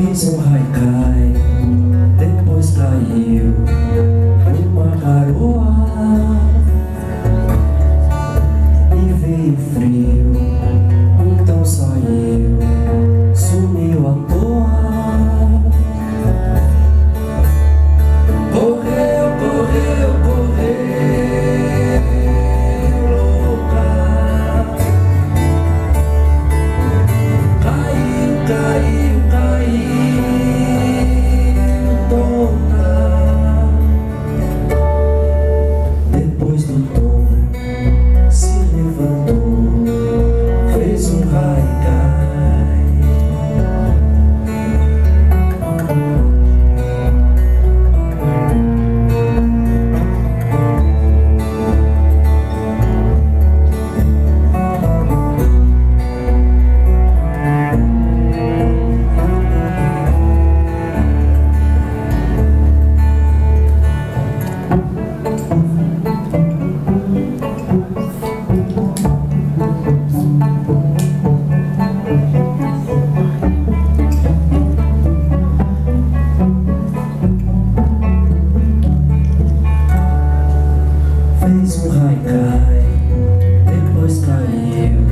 fez um haikai, depois caiu uma garoa e veio frio, então saiu, sumiu à toa. Correu, correu, correu, louca. Caiu, caiu. Fez um high cry Depois caiu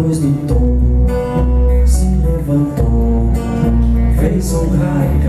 depois do tombo se levantou, fez um raio